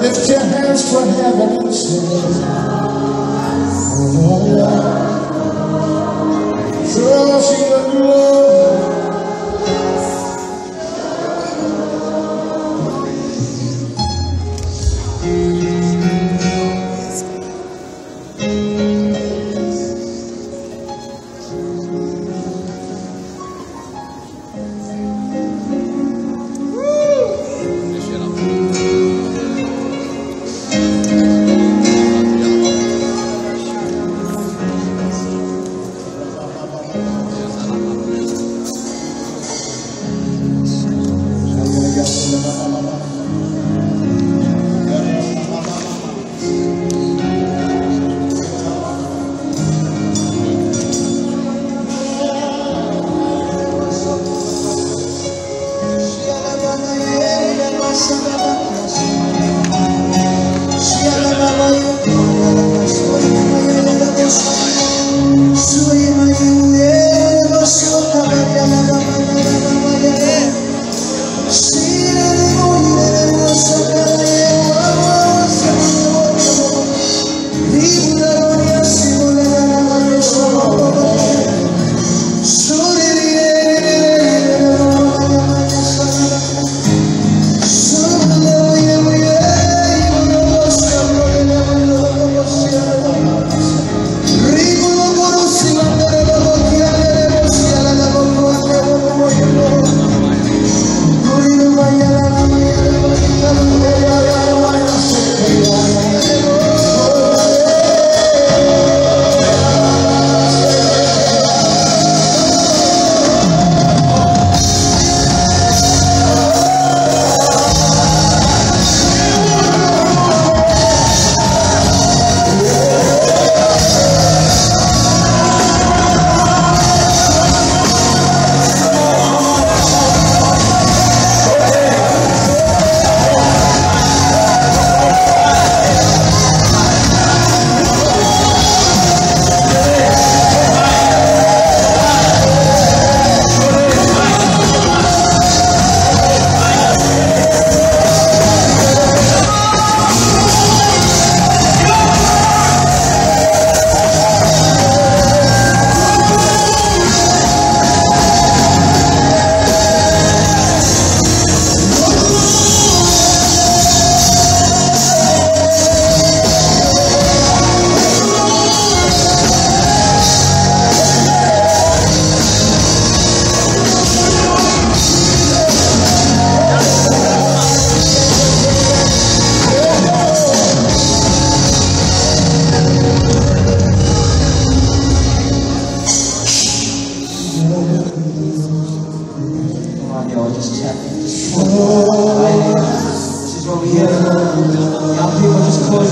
Lift your hands for heaven and say, oh,